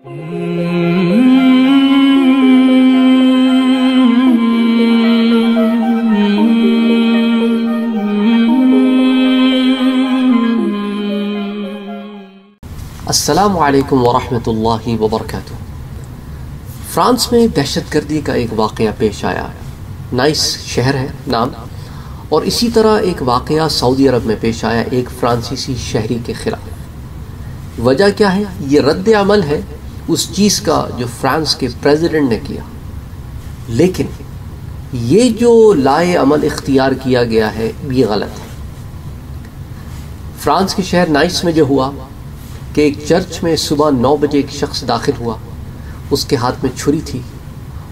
अस्सलाम वालेकुम वरहमतुल्लाहि फ्रांस में दहशतगर्दी का एक वाक़ पेश आया नाइस शहर है, नाम। और इसी तरह एक वाक़ सऊदी अरब में पेश आया एक फ्रांसीसी शहरी के ख़िलाफ़। वजह क्या है? ये रद्द अमल है उस चीज़ का जो फ्रांस के प्रेसिडेंट ने किया। लेकिन ये जो लाए अमल इख्तियार किया गया है, ये गलत है। फ्रांस के शहर नाइस में जो हुआ, कि एक चर्च में सुबह नौ बजे एक शख्स दाखिल हुआ, उसके हाथ में छुरी थी,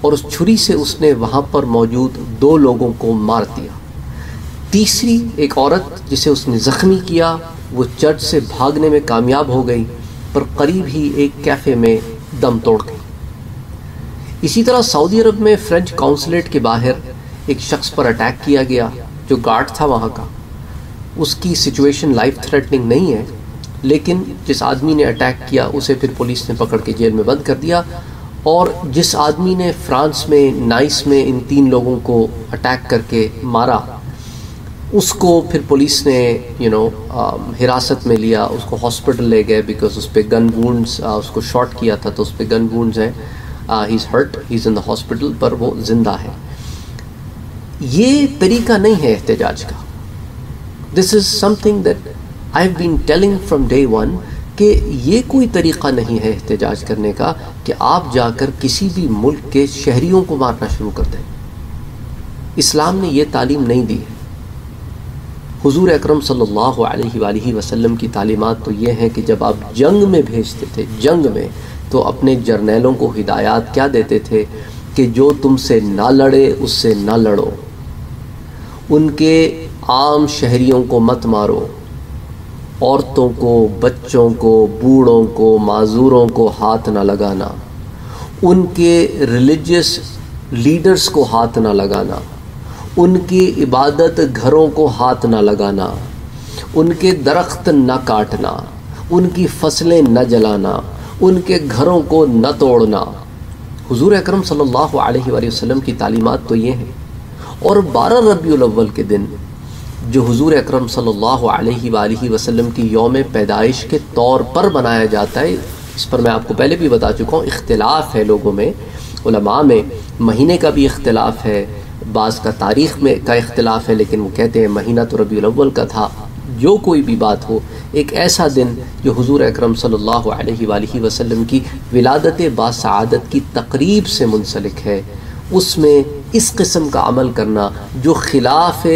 और उस छुरी से उसने वहाँ पर मौजूद दो लोगों को मार दिया। तीसरी एक औरत, जिसे उसने ज़ख्मी किया, वो चर्च से भागने में कामयाब हो गई, पर करीब ही एक कैफ़े में दम तोड़ गई। इसी तरह सऊदी अरब में फ्रेंच काउंसलेट के बाहर एक शख्स पर अटैक किया गया, जो गार्ड था वहाँ का। उसकी सिचुएशन लाइफ थ्रेटनिंग नहीं है, लेकिन जिस आदमी ने अटैक किया, उसे फिर पुलिस ने पकड़ के जेल में बंद कर दिया, और जिस आदमी ने फ्रांस में, नाइस में इन तीन लोगों को अटैक करके मारा उसको फिर पुलिस ने यू नो हिरासत में लिया, उसको हॉस्पिटल ले गए बिकॉज़ उस पर गन वूंड्स उसको शॉट किया था तो उस पर गन वूंड्स हैं। He is hurt he is in the hospital पर वो ज़िंदा है। ये तरीका नहीं है एहतजाज का। This is something that I have been telling from day one कि ये कोई तरीक़ा नहीं है एहतजाज करने का कि आप जाकर किसी भी मुल्क के शहरीों को मारना शुरू कर दें। इस्लाम ने यह तालीम नहीं दी है। हुजूर अकरम सल्लल्लाहु अलैहि वसल्लम की तालीमात तो ये हैं कि जब आप जंग में भेजते थे, जंग में तो अपने जर्नैलों को हिदायत क्या देते थे कि जो तुमसे ना लड़े, उससे ना लड़ो। उनके आम शहरीों को मत मारो। औरतों को, बच्चों को, बूढ़ों को, माजूरों को हाथ ना लगाना। उनके रिलीजियस लीडर्स को हाथ ना लगाना। उनकी इबादत घरों को हाथ ना लगाना, उनके दरख्त न काटना, उनकी फ़सलें न जलाना, उनके घरों को न तोड़ना। हुजूर अकरम सल्लल्लाहु अलैहि वसल्लम की तालीमात तो ये हैं। और बारह रबी अव्वल के दिन, जो हुजूर अकरम सल्लल्लाहु अलैहि वसल्लम की योम पैदाइश के तौर पर बनाया जाता है, इस पर मैं आपको पहले भी बता चुका हूँ, इख्तलाफ है लोगों में, उलमा में, महीने का भी इख्तलाफ है। बाज़ का तारीख़ में का इख्तलाफ है, लेकिन वो कहते हैं महीना तो रबी अव्वल का था। जो कोई भी बात हो, एक ऐसा दिन जो हुजूर अकरम सल्लल्लाहु अलैहि वसल्लम की विलादत बासआदत की तकरीब से मुंसलिक है, उसमें इस किस्म का अमल करना जो खिलाफ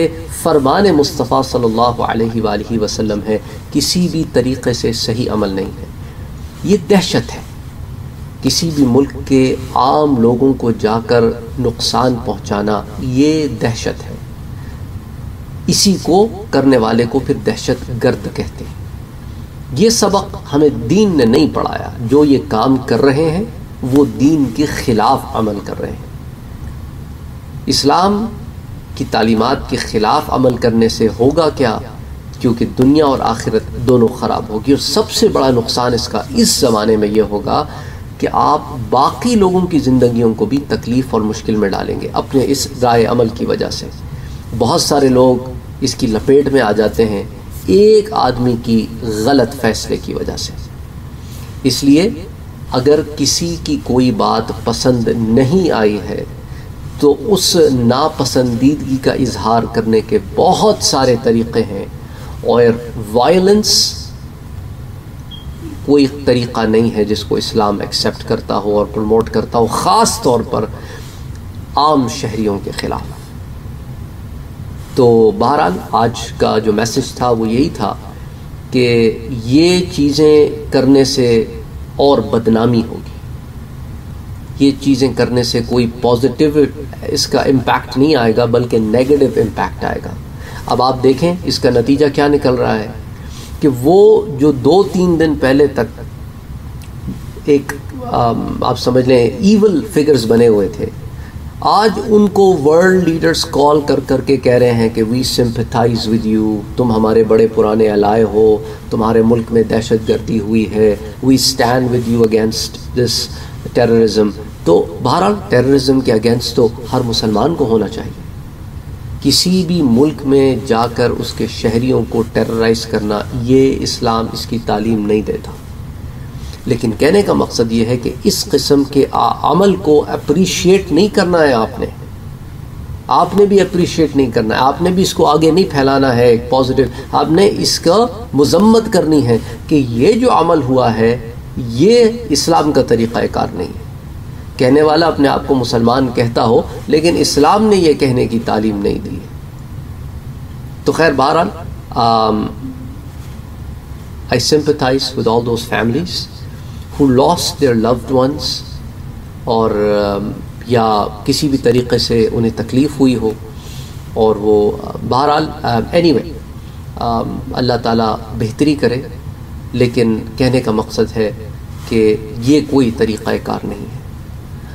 फ़रमान मुस्तफ़ा सल्लल्लाहु अलैहि वसल्लम है, किसी भी तरीक़े से सही अमल नहीं है। ये दहशत है। किसी भी मुल्क के आम लोगों को जाकर नुकसान पहुंचाना ये दहशत है। इसी को करने वाले को फिर दहशत गर्द कहते हैं। ये सबक हमें दीन ने नहीं पढ़ाया। जो ये काम कर रहे हैं, वो दीन के ख़िलाफ़ अमल कर रहे हैं। इस्लाम की तालीमत के ख़िलाफ़ अमल करने से होगा क्या? क्योंकि दुनिया और आखिरत दोनों ख़राब होगी। और सबसे बड़ा नुकसान इसका इस ज़माने में यह होगा कि आप बाकी लोगों की ज़िंदगियों को भी तकलीफ़ और मुश्किल में डालेंगे, अपने इस राय अमल की वजह से। बहुत सारे लोग इसकी लपेट में आ जाते हैं, एक आदमी की गलत फ़ैसले की वजह से। इसलिए अगर किसी की कोई बात पसंद नहीं आई है तो उस नापसंदीदगी का इजहार करने के बहुत सारे तरीक़े हैं, और वायलेंस कोई तरीक़ा नहीं है जिसको इस्लाम एक्सेप्ट करता हो और प्रमोट करता हो, ख़ास तौर पर आम शहरीों के ख़िलाफ़। तो बहरहाल, आज का जो मैसेज था वो यही था कि ये चीज़ें करने से और बदनामी होगी। ये चीज़ें करने से कोई पॉजिटिव इसका इम्पैक्ट नहीं आएगा, बल्कि नेगेटिव इम्पैक्ट आएगा। अब आप देखें, इसका नतीजा क्या निकल रहा है? कि वो जो दो तीन दिन पहले तक एक आप समझ लें ईवल फिगर्स बने हुए थे, आज उनको वर्ल्ड लीडर्स कॉल कर, करके कह रहे हैं कि वी सिंपथाइज विद यू तुम हमारे बड़े पुराने अलाय हो, तुम्हारे मुल्क में दहशत गर्दी हुई है we stand with you against this terrorism तो बहरहाल टेररिज्म के अगेंस्ट तो हर मुसलमान को होना चाहिए। किसी भी मुल्क में जाकर उसके शहरियों को टेरराइज करना, ये इस्लाम इसकी तालीम नहीं देता। लेकिन कहने का मकसद ये है कि इस किस्म के अमल को अप्रिशिएट नहीं करना है आपने। आपने भी अप्रीशिएट नहीं करना है। आपने भी इसको आगे नहीं फैलाना है एक पॉजिटिव आपने इसका मजम्मत करनी है कि ये जो अमल हुआ है, ये इस्लाम का तरीक़ाकार नहीं है। कहने वाला अपने आप को मुसलमान कहता हो लेकिन इस्लाम ने यह कहने की तालीम नहीं दी। तो खैर बहरहाल I sympathise with all those families who lost their loved ones और uh, या किसी भी तरीके से उन्हें तकलीफ़ हुई हो। और वो बहरहाल एनी वे अल्लाह ताला बेहतरी करे लेकिन कहने का मकसद है कि ये कोई तरीक़ाकार नहीं।